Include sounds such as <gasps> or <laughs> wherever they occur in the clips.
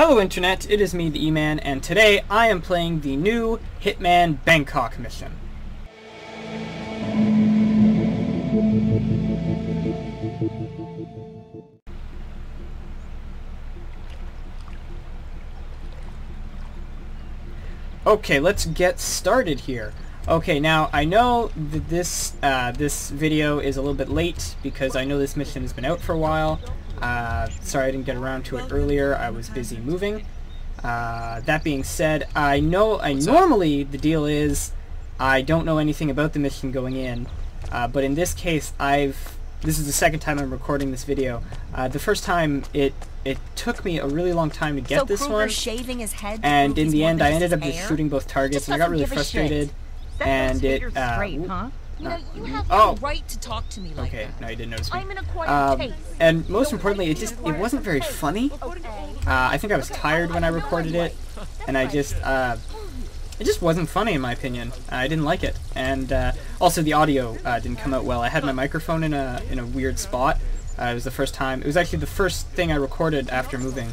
Hello Internet, it is me, the E-Man, and today I am playing the new Hitman Bangkok mission. Okay, let's get started here. Okay, now I know that this uh, this video is a little bit late because I know this mission has been out for a while. Uh, sorry I didn't get around to it earlier. I was busy moving. Uh, that being said, I know I normally the deal is I don't know anything about the mission going in, uh, but in this case I've this is the second time I'm recording this video. Uh, the first time it it took me a really long time to get so this Kruger's one, shaving his head and in the end I ended up his just shooting both targets, Just and I got really give a shit. frustrated. And it, figures uh, straight, huh? You know, you have Oh. no right to talk to me like Okay, that. no, you didn't notice me. I'm an acquired Um, taste. and most importantly, it just it wasn't very funny. Uh, I think I was tired when I recorded it, and I just uh, it just wasn't funny in my opinion. I didn't like it, and uh, also the audio uh, didn't come out well. I had my microphone in a in a weird spot. Uh, it was the first time. It was actually the first thing I recorded after moving,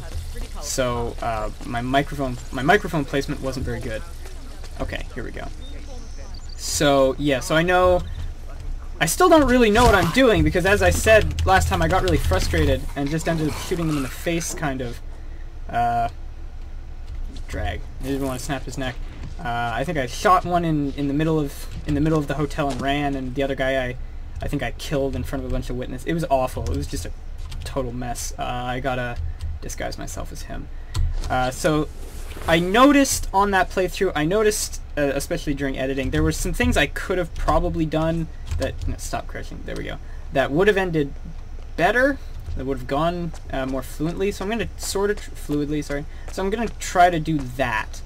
so uh, my microphone my microphone placement wasn't very good. Okay, here we go. So yeah, so I know I still don't really know what I'm doing because as I said last time I got really frustrated and just ended up shooting him in the face kind of. Uh, drag. I didn't want to snap his neck. Uh, I think I shot one in, in the middle of in the middle of the hotel and ran, and the other guy I I think I killed in front of a bunch of witnesses. It was awful. It was just a total mess. Uh, I gotta disguise myself as him. Uh, so I noticed on that playthrough, I noticed, uh, especially during editing, there were some things I could have probably done that, no, stop crashing, there we go, that would have ended better, that would have gone uh, more fluently, so I'm going to sort of, fluidly, sorry, so I'm going to try to do that.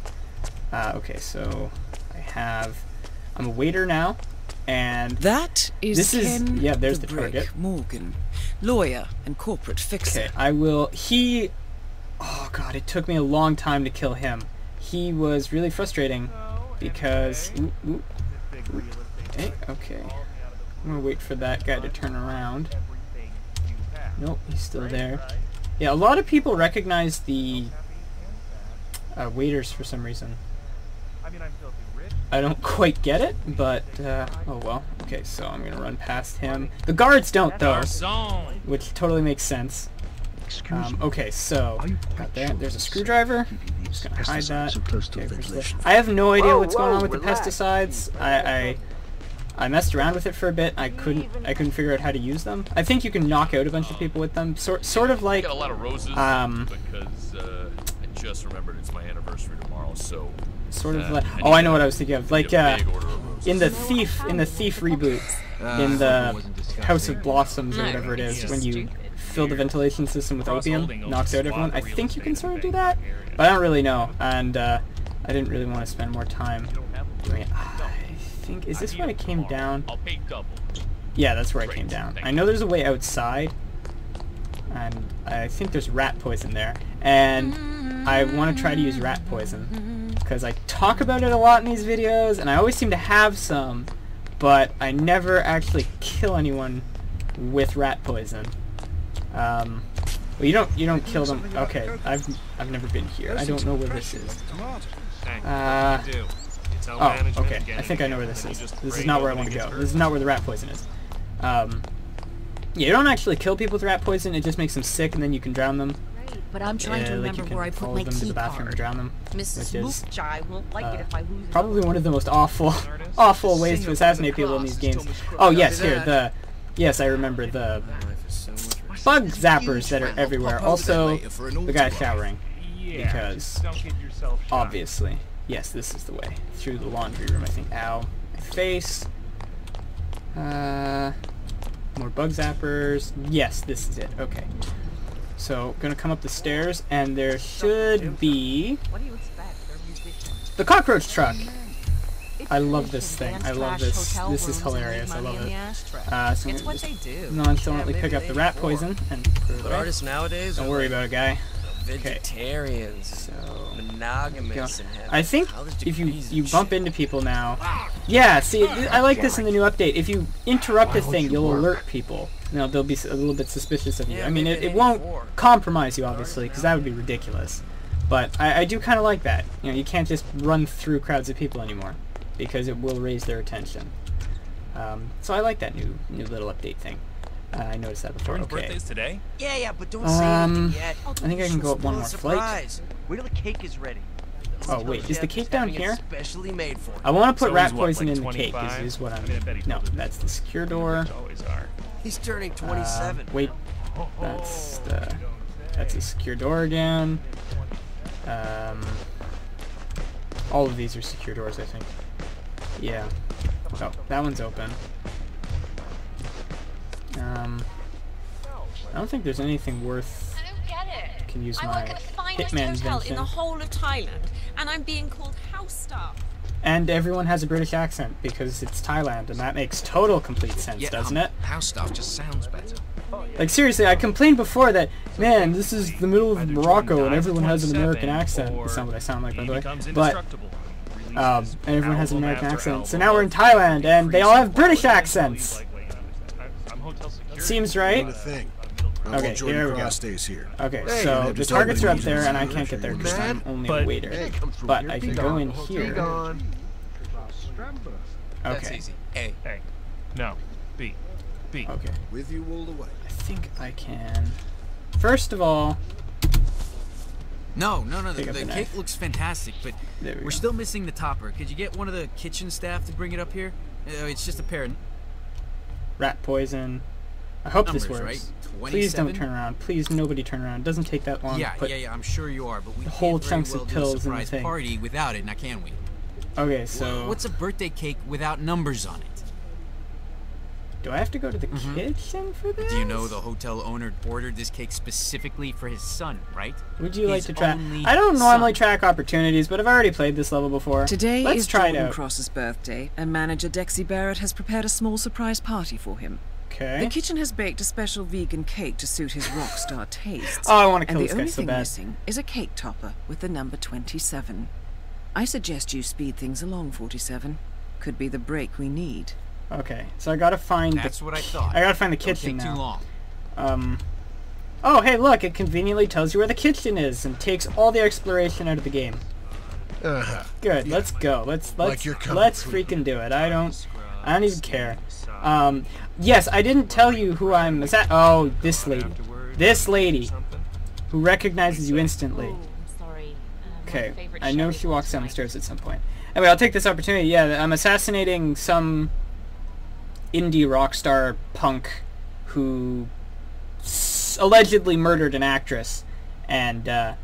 Uh, okay, so I have, I'm a waiter now, and That is This is- Ken yeah, there's the Brick target. Morgan, lawyer and corporate fixer. Okay, I will. He. Oh god, it took me a long time to kill him. He was really frustrating because. Ooh, ooh. Hey, okay. I'm gonna wait for that guy to turn around. Nope, he's still there. Yeah, a lot of people recognize the uh, waiters for some reason. I don't quite get it, but uh, oh well. Okay, so I'm gonna run past him. The guards don't though, which totally makes sense. Um, okay, so got there. There's a screwdriver. Just gonna hide that. Okay, where's I have no idea what's going on with the pesticides. I, I I messed around with it for a bit. I couldn't I couldn't figure out how to use them. I think you can knock out a bunch of people with them. Sort sort of like got a lot of roses um, because uh, I just remembered it's my anniversary tomorrow. So sort of uh, like I oh I know what I was thinking of. Like uh, big order of roses. in the thief in the thief reboot in the House of Blossoms or whatever it is when you fill the ventilation system with opium knocks out everyone. I think you can sort of do that but I don't really know and uh, I didn't really want to spend more time doing it. I think is this where I came down? I'll pay double. yeah that's where I came down. I know there's a way outside and I think there's rat poison there and I want to try to use rat poison because I talk about it a lot in these videos and I always seem to have some but I never actually kill anyone with rat poison. Um, well, you don't you don't kill them. Okay, I've I've never been here. I don't know where this is. Uh, oh, okay. I think I know where this is. This is not where I want to go. This is not where the rat poison is. Um, yeah, you don't actually kill people with rat poison. It just makes them sick, and then you can drown them. But I'm trying to Uh, like remember where I put my them to the bathroom and card. drown them. Mrs. which is, Mookjai won't like uh, it if I lose Probably one of the most awful, awful ways to assassinate people in these games. Oh yes, here the, yes I remember the bug zappers that are everywhere. Also, the guy showering because obviously, yes, this is the way through the laundry room. I think. Ow, my face. Uh, more bug zappers. Yes, this is it. Okay. So, gonna come up the stairs, and there should be What do you expect? The cockroach truck. It's I love this thing. I love this. This is rooms and leave hilarious. I love it. Uh, so It's what they do. nonchalantly Yeah, pick up the rat poison and put it But artists nowadays Don't worry about it, guy. vegetarians, So monogamous, I think if you you bump into people now, yeah. See, I like this in the new update. If you interrupt a thing, you'll alert people. Now they'll be a little bit suspicious of you. Yeah, I mean, it, it won't compromise you, obviously, because that would be ridiculous. But I, I do kind of like that. You know, you can't just run through crowds of people anymore because it will raise their attention. Um, so I like that new new little update thing. Uh, I noticed that before. Everyone's Okay. birthday's today? Yeah, yeah, but don't say Um, anything yet. I think I can go up one more flight. Surprise. Wait till the cake is ready. Oh wait, is the cake down here? Specially made for I want to put So rat he's what, poison like in the cake. 25? Is, is what I'm. I mean, I no, that's the secure door. Always are. He's turning Uh, 27. wait, that's the that's a secure door again. Um, all of these are secure doors, I think. Yeah. Oh, that one's open. Um, I don't think there's anything worth. I don't get it. Can use I my work at the finest hitman hotel in the whole of Thailand, and I'm being called house staff. And everyone has a British accent because it's Thailand, and that makes total complete sense, Yeah, doesn't um, it? House staff just sounds better. Like seriously, I complained before that man, this is the middle of Morocco and everyone has an American accent. or That's not what I sound like, by the way. But indestructible and releases um, and everyone has an American after accent. So now we're in Thailand, and they all have British accents. until he, like, like, I'm hotel security. Seems right. Not a thing. Not Okay, while here we go. Stays here. Okay, so the targets are up there, and I can't get there because I'm only a waiter. But I can go in here. Okay. A. A. No. B. B. Okay. With you all the way. I think I can. First of all, No, no, no. The, the the cake knife. looks fantastic, but we we're go. still missing the topper. Could you get one of the kitchen staff to bring it up here? Uh, it's just a pair of rat poison. I hope numbers, this works. right? Please don't turn around. Please, nobody turn around. It doesn't take that long Yeah, yeah, yeah. I'm sure you are, but we whole chunks of well do a surprise party without it, now can we? Okay, so What's a birthday cake without numbers on it? Do I have to go to the mm-hmm. kitchen for this? Do you know the hotel owner ordered this cake specifically for his son, right? Would you like his to track? only I don't normally son. track opportunities, but I've already played this level before. Today Let's is try Jordan it out. Cross's birthday, and manager Dexy Barrett has prepared a small surprise party for him. Okay. The kitchen has baked a special vegan cake to suit his rock star tastes. Oh, I want to and kill the this guy only thing missing is a cake topper with the number 27. I suggest you speed things along, 47. Could be the break we need. Okay, so I gotta find. That's the, what I thought. I gotta find the Don't kitchen take now. too long. Um. Oh, hey, look! It conveniently tells you where the kitchen is and takes all the exploration out of the game. Uh-huh. Good. Let's go. Let's let's Like you're let's freaking do it. I don't. I don't even care. Um. Yes, I didn't tell you who I'm. Is that? Oh, this lady. This lady who recognizes you instantly. Oh, I'm sorry. Uh, my Okay, I know she walks down the stairs at some point. Anyway, I'll take this opportunity. Yeah, I'm assassinating some indie rock star punk who s- allegedly murdered an actress and uh,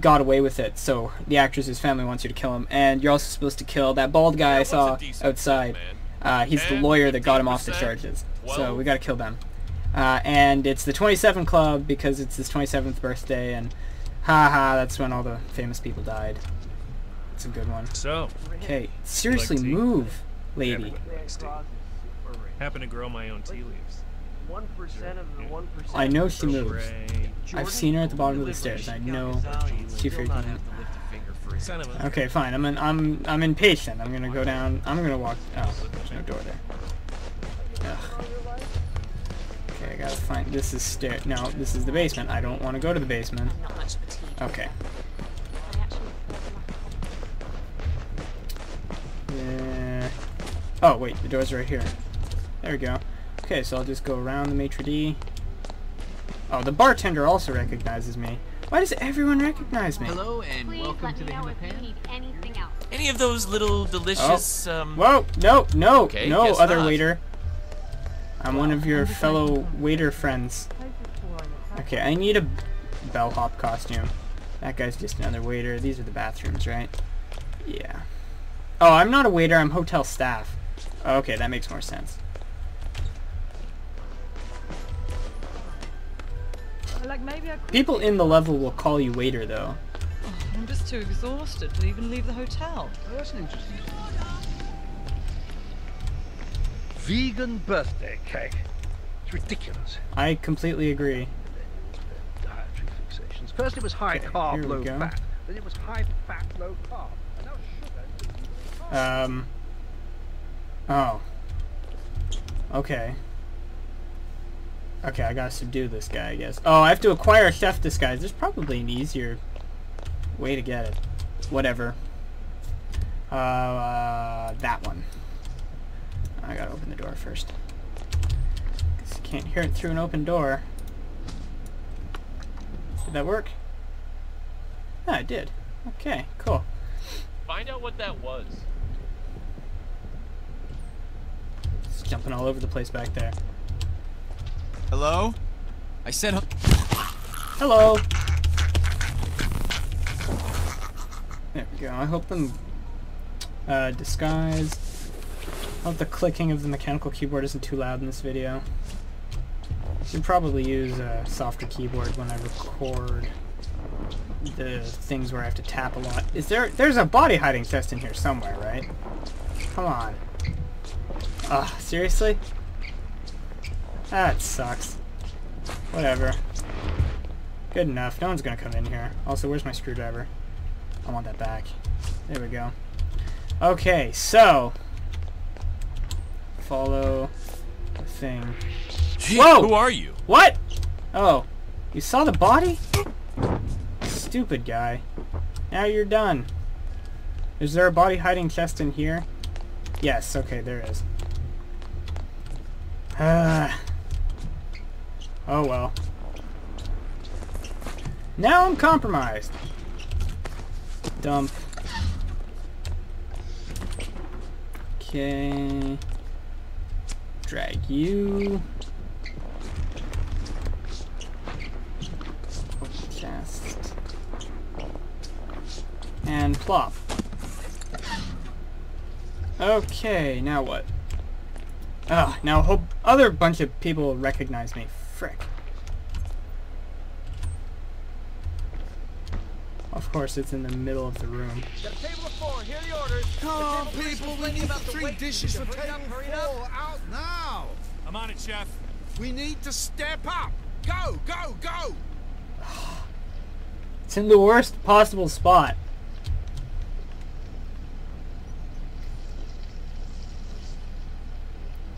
got away with it. So the actress's family wants you to kill him, and you're also supposed to kill that bald guy I saw outside. Uh, he's the lawyer that got him off the 15%? charges. So we gotta kill them. Uh, and it's the 27 Club because it's his 27th birthday, and haha, that's when all the famous people died. It's a good one. So, Okay, seriously, tea? move, lady. Everybody likes tea. Happen to grow my own tea leaves. One percent of the one percent. I know she moves. I've seen her at the bottom of the stairs. I know she freaking. Son of a... Okay, fine. I'm an, I'm I'm impatient. I'm gonna go down. I'm gonna walk. Oh, there's no door there. Ugh. Okay, I gotta find. This is stair. No, this is the basement. I don't want to go to the basement. I'm not much of a tea. Okay. Yeah. Eh. Oh wait, the door's right here. There we go. Okay, so I'll just go around the maitre d'. Oh, the bartender also recognizes me. Why does everyone recognize me? Hello and Please welcome let to me the know if you need anything else. Any of those little delicious, um... Whoa! No! No! Okay, no, other not. waiter. I'm one of your fellow waiter friends. Okay, I need a bellhop costume. That guy's just another waiter. These are the bathrooms, right? Yeah. Oh, I'm not a waiter. I'm hotel staff. Okay, that makes more sense. Like maybe I could. People in the level will call you waiter, though. I'm just too exhausted to even leave the hotel. That's an interesting. Vegan birthday cake. It's ridiculous. I completely agree. Dietary fixations. First it was high Okay, carb, low go. fat. Then it was high fat, low carb. And now sugar. Um. Oh. Okay. Okay, I gotta subdue this guy, I guess. Oh, I have to acquire a chef disguise. There's probably an easier way to get it. Whatever. Uh, that one. I gotta open the door first. 'Cause you can't hear it through an open door. Did that work? Yeah, it did. Okay, cool. Find out what that was. It's jumping all over the place back there. Hello? I said. Hello! There we go. I hope the uh, disguise. I hope the clicking of the mechanical keyboard isn't too loud in this video. Should probably use a softer keyboard when I record the things where I have to tap a lot. Is there? There's a body hiding test in here somewhere, right? Come on. Ugh, seriously? That sucks. Whatever. Good enough. No one's gonna come in here. Also, where's my screwdriver? I want that back. There we go. Okay, so follow the thing. Gee, Whoa! Who are you? What? Oh, you saw the body? Stupid guy. Now you're done. Is there a body hiding chest in here? Yes, okay, there is. <sighs> Ah. Oh well. Now I'm compromised. Dump. Okay. Drag you. Chest. And plop. Okay, now what? Ah, now a whole other bunch of people recognize me. Frick. Of course, it's in the middle of the room. Got a table of four. Here the orders. Come on, people. We need about three dishes for Hurry table up, hurry four. up. Out now. I'm on it, chef. We need to step up. Go, go, go. It's in the worst possible spot.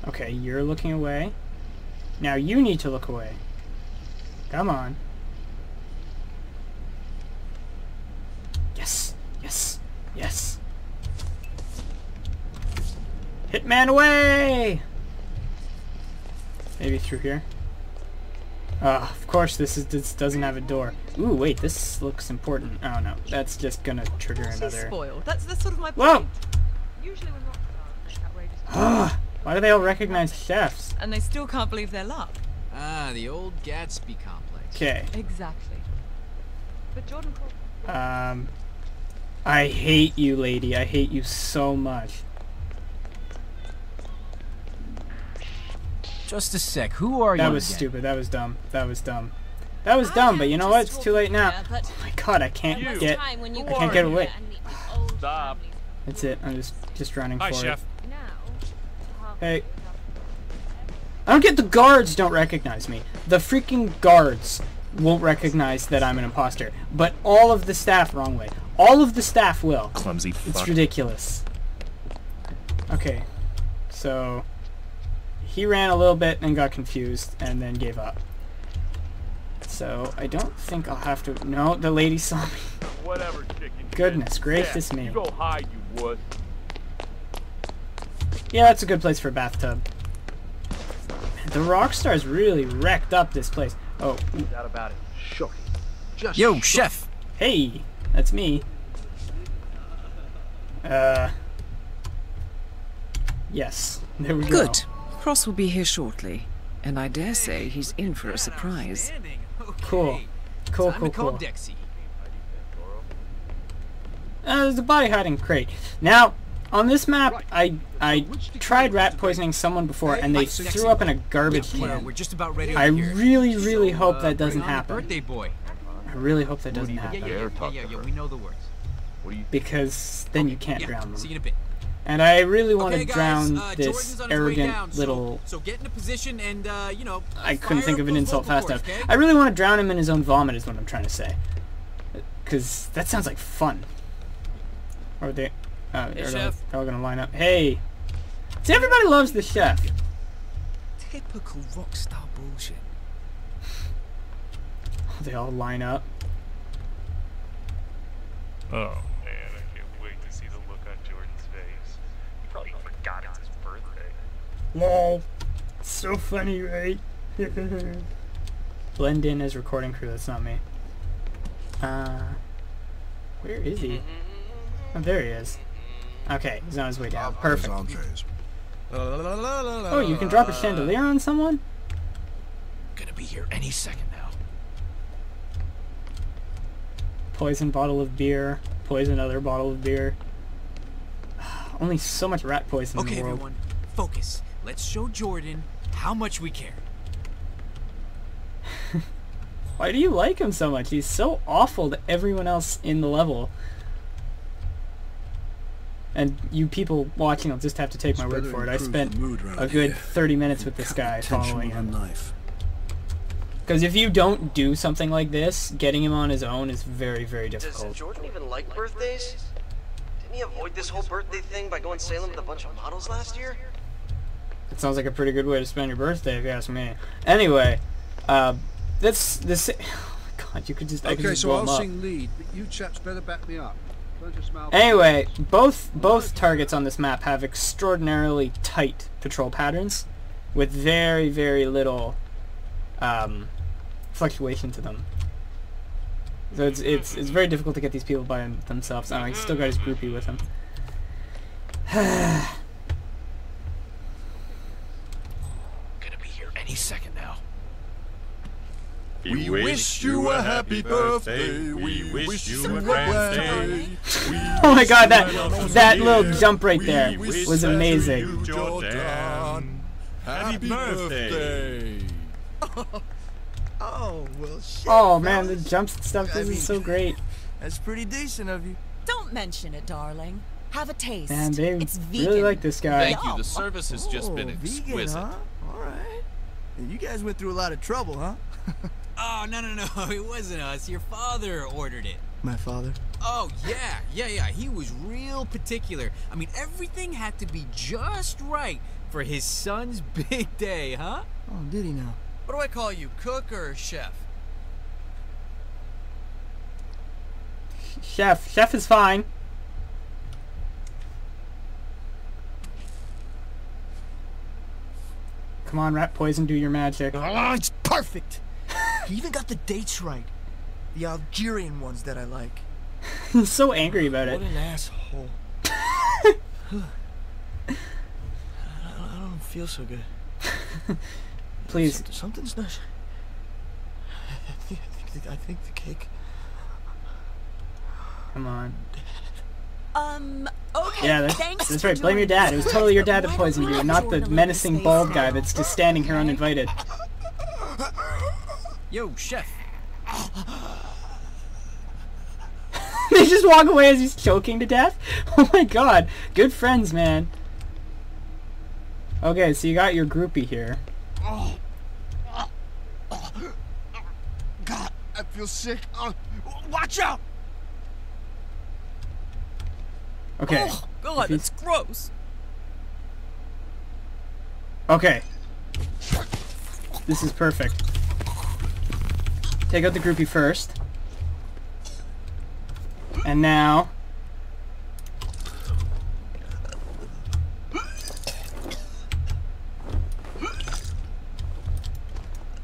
Okay, you're looking away. Now you need to look away. Come on. Yes, yes, yes. Hitman away! Maybe through here. Uh, of course, this is this doesn't have a door. Ooh, wait, this looks important. Oh no, that's just gonna trigger She's another. spoiled. That's that's sort of my Whoa! point. Usually when rock stars make outrageous Ah, <gasps> why do they all recognize chefs? and they still can't believe their luck. Ah, the old Gatsby complex. Okay. Exactly. But Jordan. Um, I hate you, lady. I hate you so much. Just a sec. Who are That you? That was again? stupid. That was dumb. That was dumb. That was dumb, but you know what? It's too late now. But Oh my god, I can't You. get. time when you I can't get away. and meet the old Stop. That's it. I'm just just running Hi, for chef. it. Hey. I don't get the guards don't recognize me. The freaking guards won't recognize that I'm an imposter. But all of the staff wrong way. All of the staff will. Clumsy fuck. It's ridiculous. Okay. So he ran a little bit and got confused and then gave up. So I don't think I'll have to No, the lady saw me. Whatever, chicken. Goodness gracious me. go hide, you wuss. Yeah, that's a good place for a bathtub. The Rockstar's really wrecked up this place. Oh, Doubt about it. Shocking. Just Yo, shocking. chef. hey, that's me. Uh, yes, there we go. Good. Cross will be here shortly, and I dare say he's in for a surprise. Outstanding. Okay. Cool. Cool, Time cool, to call cool. Uh, there's a body hiding crate. Now, on this map, I I tried rat poisoning someone before, and they threw up in a garbage can. we're just about ready. I really, really hope uh, that doesn't bring on the happen. Birthday boy. I really hope that doesn't Yeah, happen. yeah, yeah, yeah, yeah, yeah, We know the words. Because then you can't Yeah. drown See you them. In a bit. And I really want okay, to guys, drown uh, this Jordan's on his way arrogant down, so- little... So, get in a position and uh, you know. I couldn't think of an insult fast cords, enough. okay? I really want to drown him in his own vomit is what I'm trying to say. Because that sounds like fun. Or they... Uh, Hey, they're, all, they're all gonna line up. Hey! See, everybody loves the chef. Typical rock star bullshit. They all line up. Oh man, I can't wait to see the look on Jordan's face. He probably forgot it's his birthday. Lol. So funny, right? <laughs> Blend in as recording crew, that's not me. Uh, where is he? Oh, there he is. Okay, he's on his way down. Perfect. Oh, you can drop a chandelier on someone? Gonna be here any second now. Poison bottle of beer. Poison other bottle of beer. <sighs> Only so much rat poison Okay, in the world. Okay, everyone, focus. Let's show Jordan how much we care. <laughs> Why do you like him so much? He's so awful to everyone else in the level. And you people watching will just have to take my word for it. I spent a good 30 minutes with this guy following him. Because if you don't do something like this, getting him on his own is very, very difficult. Does difficult. Jordan even like birthdays? Didn't he avoid this whole birthday thing by going sailing with a bunch of models last year? It sounds like a pretty good way to spend your birthday, if you ask me. Anyway, uh, this this. <sighs> Oh God, you could just I could Okay, just so I'll sing lead, but you chaps better back me up. Don't just mouth Anyway, both both targets on this map have extraordinarily tight patrol patterns, with very very little um, fluctuation to them. So it's it's it's very difficult to get these people by themselves. Oh, he's still got his groupie with him. <sighs> <sighs> Gonna be here any second now. We wish you a happy birthday. We wish you a grand day. oh my god, that that little jump right there was amazing. Jordan. Happy birthday. <laughs> Oh, well, shit. Oh man, the jumps and stuff. This is so great. That's pretty decent of you. Don't mention it, darling. Have a taste. Man, they it's vegan. really like this guy. Thank you. The service has just been Oh, vegan, exquisite. huh? All right. You guys went through a lot of trouble, huh? <laughs> Oh, no, no, no. <laughs> It wasn't us. Your father ordered it. My father. Oh, yeah. Yeah, yeah. He was real particular. I mean, everything had to be just right for his son's <laughs> big day, huh? Oh, did he now? What do I call you, cook or chef? Chef, chef is fine. Come on, rat poison, do your magic. Oh, <laughs> it's perfect. he even got the dates right. The Algerian ones that I like. He's <laughs> so angry about it. What an asshole. I <sighs> don't- I don't feel so good. <laughs> Please. Some- Something's not. I think, I think, the, I think the cake. Come on. Um, okay. Yeah, that's, thanks that's right. Blame your dad. It was totally your dad that poisoned you, not the menacing bald guy that's just standing here uninvited. Yo, chef. <laughs> they just walk away as he's choking to death? <laughs> Oh my god. Good friends, man. Okay, so you got your groupie here. God, I feel sick. Oh, watch out! Okay. Oh, God, that's gross. Okay. This is perfect. Take out the groupie first. And now...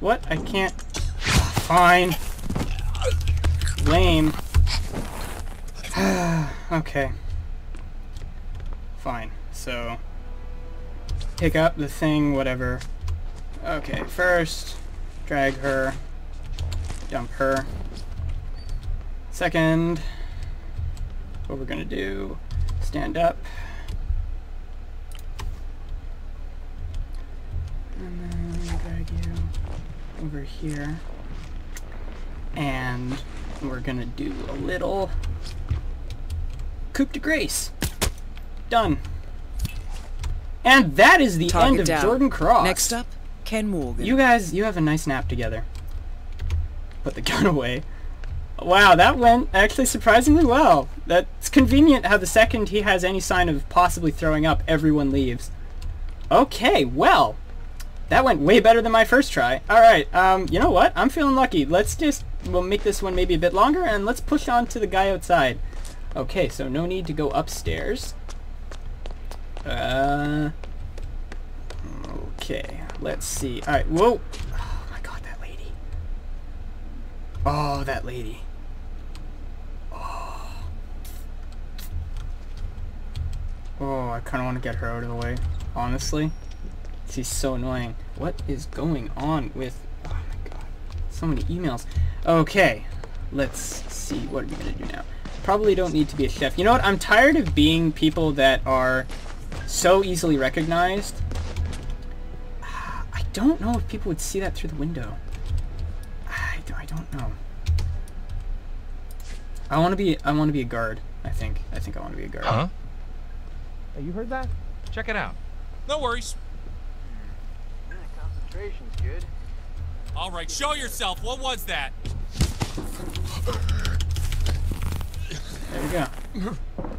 What? I can't... Fine. Lame. <sighs> okay. Fine. So... Pick up the thing, whatever. Okay, first, drag her, dump her. Second, what we're gonna do, stand up. And then drag you over here. And we're gonna do a little coup de grace. Done. And that is the Target end of down. Jordan Cross. Next up, Ken Morgan. You guys, you have a nice nap together. Put the gun <laughs> away. Wow, that went actually surprisingly well. That's convenient how the second he has any sign of possibly throwing up, everyone leaves. Okay, well, That went way better than my first try. Alright, um, you know what? I'm feeling lucky. Let's just, we'll make this one maybe a bit longer, and let's push on to the guy outside. Okay, so no need to go upstairs. Uh... Okay, let's see. Alright, whoa! Oh my god, that lady. Oh, that lady. Oh. Oh, I kind of want to get her out of the way, honestly. She's so annoying. What is going on with... Oh my god. So many emails. Okay. Let's see. What are we going to do now? Probably don't need to be a chef. You know what? I'm tired of being people that are so easily recognized. I don't know if people would see that through the window. I don't, I don't know. I want to be I want to be a guard. I think. I think I want to be a guard. Huh? Hey, you heard that? Check it out. No worries. Concentration's good. All right, show yourself. What was that? There we go.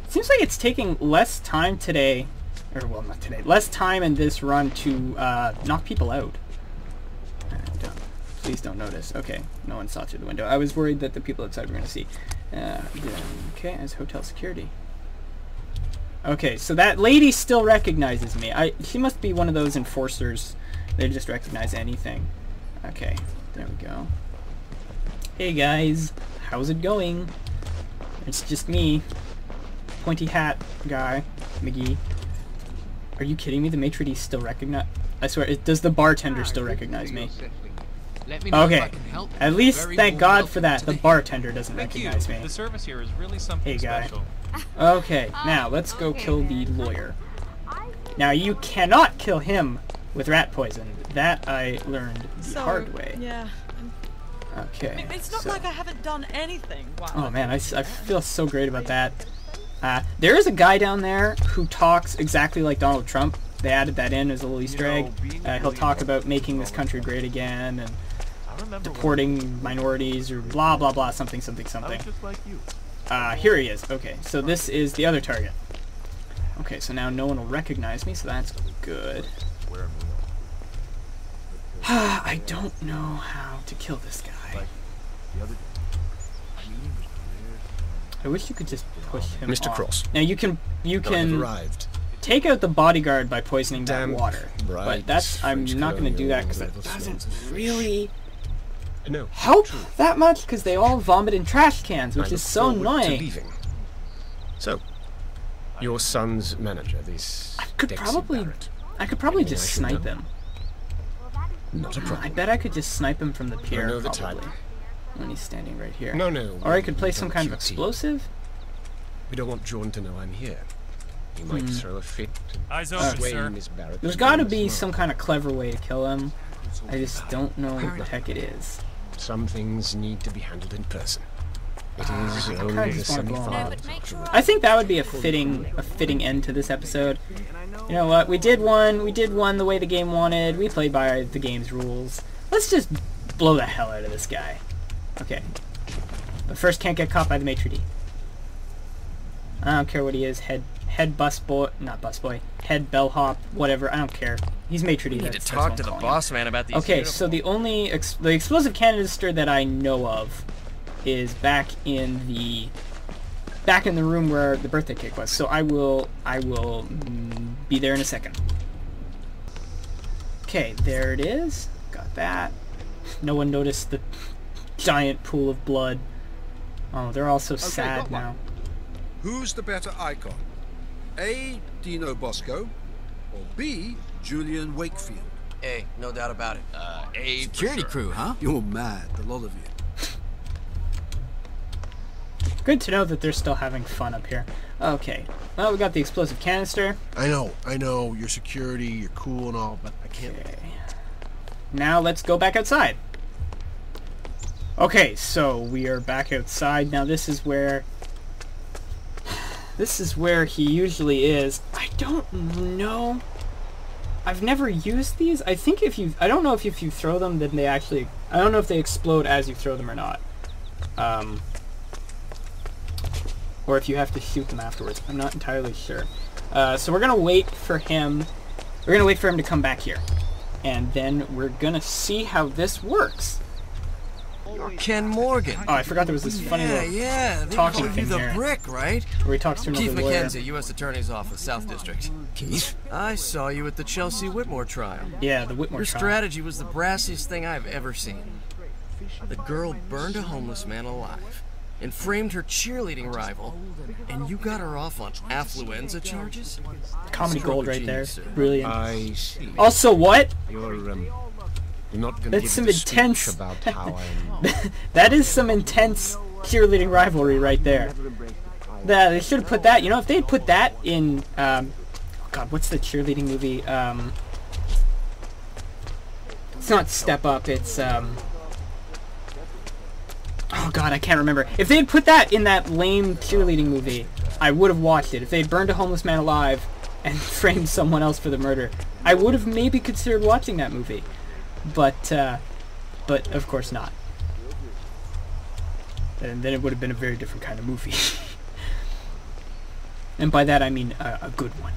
Seems like it's taking less time today, or well, not today, less time in this run to uh, knock people out. Uh, please don't notice. Okay, no one saw through the window. I was worried that the people outside were going to see. Uh, okay, as hotel security. Okay, so that lady still recognizes me. I she must be one of those enforcers. They just recognize anything. Okay, there we go. Hey guys, how's it going? It's just me, pointy hat guy, McGee. Are you kidding me? The maitre d' still recognize. I swear, it, does the bartender ah, still recognize me? Let me know if I Okay, can help. at least thank God for that. The the bartender doesn't Thank you. recognize me. The service here is really something Hey, guy. special. Okay, <laughs> now let's go kill the lawyer. Now you cannot kill him with rat poison. That I learned the So, hard way. Yeah. Okay. It's not so- like I haven't done anything. Wow. Oh man, I feel so great about that. Uh, there is a guy down there who talks exactly like Donald Trump. They added that in as a little Easter egg. Uh, he'll talk about making this country great again and deporting minorities or blah blah blah something something something. Uh, here he is. Okay, so this is the other target. Okay, so now no one will recognize me, so that's good. <sighs> I don't know how to kill this guy. I wish you could just push him Mr. off. Cross. Now you can you I can arrived. take out the bodyguard by poisoning that water, bright but that's I'm French not going to do that because that river doesn't really No. help that much because they all vomit in trash cans, which I is look so forward to annoying. leaving. So, your son's manager, this Could Dexy probably Barrett. I could probably Anything just snipe know? him. Not a problem. I bet I could just snipe him from the pier. I know the probably, type. When he's standing right here. No, no, Or I could play some kind of QT. explosive. We don't want Jordan to know I'm here. He might Hmm. throw a fit. Eyes open, sway sir. Miss Barrett There's to got to be smile. some kind of clever way to kill him. I just don't know what the heck it is. Some things need to be handled in person. It Ah, is I only the just wanna blow him semi-final. I think that would be a fitting a fitting end to this episode. You know what? We did one. We did one the way the game wanted. We played by the game's rules. Let's just blow the hell out of this guy. Okay. But first, can't get caught by the maitre d'. I don't care what he is. Head head bus boy, not bus boy. Head bellhop, whatever. I don't care. He's maitre d'. We need to talk to the boss him. man about these Okay, so the only ex- the explosive canister that I know of is back in the back in the room where the birthday cake was. So I will I will mm, be there in a second. Okay, there it is. Got that. No one noticed the giant pool of blood. Oh, they're all so Okay, sad now. Who's the better icon? A. Dino Bosco, or B. Julian Wakefield? A, no doubt about it. Uh, A Security crew, huh? You're mad, the lot of you. Good to know that they're still having fun up here. Okay. Well, we got the explosive canister. I know, I know. You're security, you're cool and all, but I can't. Okay. Now let's go back outside. Okay, so we are back outside. Now this is where... This is where he usually is. I don't know. I've never used these. I think if you... I don't know if, if you throw them, then they actually... I don't know if they explode as you throw them or not. Um... Or if you have to shoot them afterwards. I'm not entirely sure. Uh, so we're gonna wait for him... We're gonna wait for him to come back here. and then we're gonna see how this works. You're Ken Morgan. Oh, I forgot there was this funny yeah, little yeah. They talking called you thing the here. brick, right? Where he talks to another Keith lawyer. McKenzie, U.S. Attorney's Office, South District. Keith? I saw you at the Chelsea Whitmore trial. Yeah, the Whitmore Your trial. strategy was the brassiest thing I've ever seen. The girl burned a homeless man alive and framed her cheerleading rival, and you got her off on affluenza charges? Comedy Stroke gold of right there. sir. Brilliant. I see. Also, what? You're, um, That's some intense. about <laughs> how I'm... <laughs> that is some intense cheerleading rivalry right there. That they should have put that. You know, if they had put that in, um, oh God, what's the cheerleading movie? Um, it's not Step Up. It's um. Oh God, I can't remember. If they had put that in that lame cheerleading movie, I would have watched it. If they had burned a homeless man alive and <laughs> framed someone else for the murder, I would have maybe considered watching that movie. But, uh, but of course not. And then it would have been a very different kind of movie. <laughs> and by that I mean a, a good one.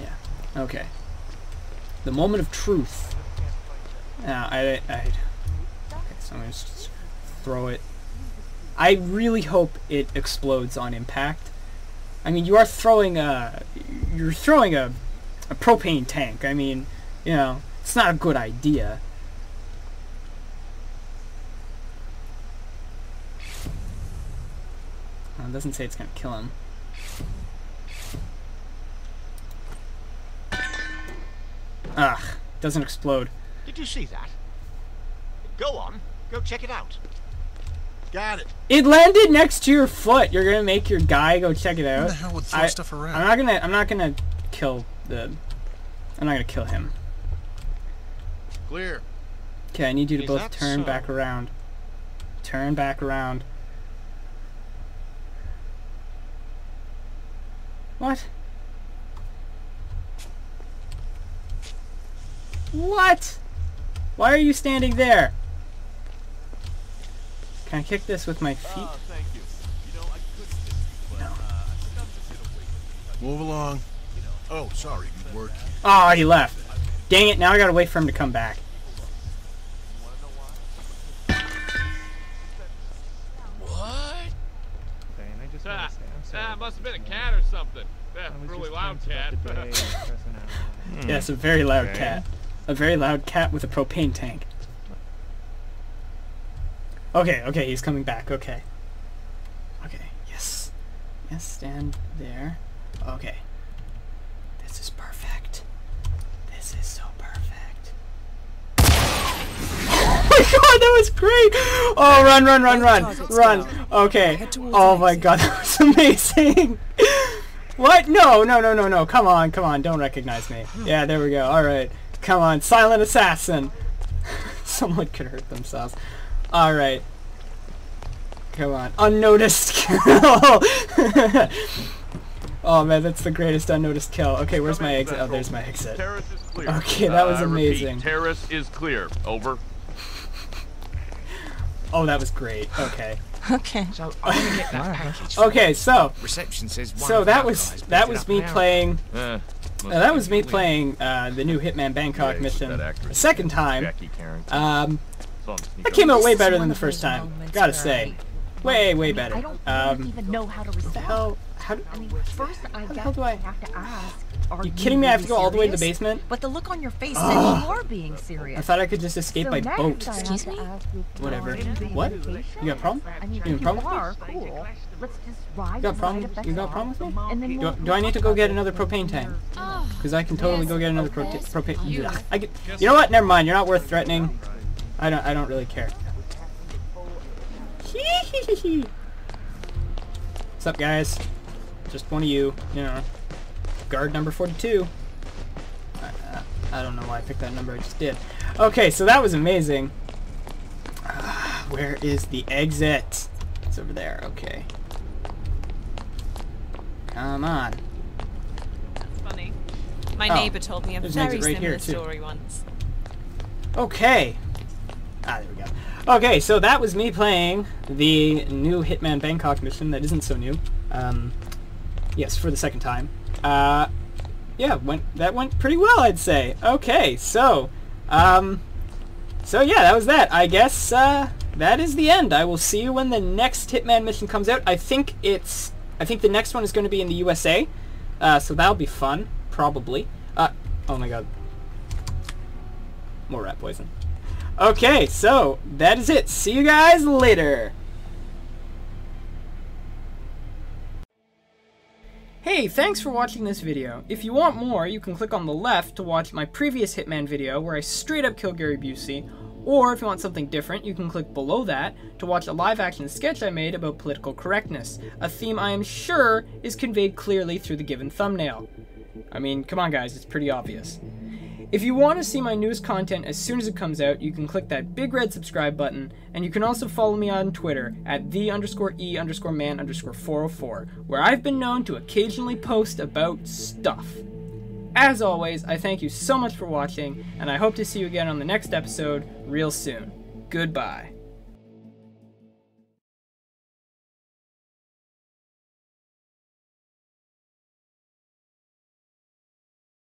Yeah. Okay. The moment of truth. Uh, I, I, okay, so I'm gonna just throw it. I really hope it explodes on impact. I mean, you are throwing a, you're throwing a, a propane tank. I mean, you know, it's not a good idea. Well, it doesn't say it's gonna kill him. Ugh, doesn't explode. Did you see that? Go on, go check it out. Got it. It landed next to your foot. You're gonna make your guy go check it out. the hell would throw I, stuff around? I'm not gonna. I'm not gonna kill the. I'm not gonna kill him. Clear. Okay, I need you to Is both turn so? back around. Turn back around. What? What? Why are you standing there? Can I kick this with my feet? No. Move along. Oh, sorry, you work. Oh, ah, he left. Dang it, now I gotta wait for him to come back. What? Ah, ah, must have been a cat or something. Yeah, really loud cat. <laughs> Yes, a very loud Okay. cat. A very loud cat with a propane tank. Okay, okay, he's coming back. Okay. Okay, yes. Yes, stand there. Okay. This is perfect. This is so perfect. oh my <laughs> god, that was great! Oh, run, run, run, run, run. Okay. Oh my god, <laughs> that was amazing. What? No, no, no, no, no. Come on, come on. Don't recognize me. Yeah, there we go. All right. Come on, silent assassin. <laughs> Someone could hurt themselves. All right. Come on, unnoticed kill. oh man, that's the greatest unnoticed kill. Okay, where's my exit? Oh, there's my exit. Okay, that was uh, amazing. terrace is clear. Over. Oh, that was great. Okay. <laughs> Okay. So I'm gonna get that package. Okay, so Reception says one so of that was guys that was me now. playing. Uh, that was me playing uh, the new Hitman Bangkok Yeah, mission a second time. Um, I'm that came out way better than the first time. moments Gotta say, way way I mean, better. I don't Um, even know how to what the respond. hell? How? do- I mean, first I How the hell do I? have to ask. Are You kidding me? I have to really go all the way to the basement? But the look on your face Ugh. said <gasps> you are being serious. I thought I could just escape So by boat. Excuse me? Whatever. you're in the What? You got a problem? I mean, You got a you problem? are, cool. Let's just ride You got a problem? You got a problem with me? and then Do, we'll do I need to go get another propane tank? Because oh. I can totally go get another okay. prote- propane. You. I get, you know what? Never mind. You're not worth threatening. I don't. I don't really care. What's up, guys? Just one of you. You know, guard number 42. I, I, I don't know why I picked that number. I just did. Okay, so that was amazing. Ah, <sighs> where is the exit? It's over there. Okay. Come on. That's funny. My Oh, neighbor told me a very right similar story once. Okay. Ah, there we go. Okay, so that was me playing the new Hitman Bangkok mission that isn't so new. Um, yes, for the second time. Uh, yeah, went that went pretty well, I'd say. Okay, so, um, so yeah, that was that. I guess uh, that is the end. I will see you when the next Hitman mission comes out. I think it's, I think the next one is going to be in the USA, uh, so that'll be fun, probably. Uh, oh my god, more rat poison. Okay, so that is it. See you guys later. Hey, thanks for watching this video. If you want more, you can click on the left to watch my previous Hitman video where I straight up kill Gary Busey, or if you want something different, you can click below that to watch a live action sketch I made about political correctness, a theme I am sure is conveyed clearly through the given thumbnail. I mean, come on guys, it's pretty obvious. If you want to see my newest content as soon as it comes out, you can click that big red subscribe button, and you can also follow me on Twitter at the underscore e underscore man underscore 404, where I've been known to occasionally post about stuff. As always, I thank you so much for watching, and I hope to see you again on the next episode real soon. Goodbye.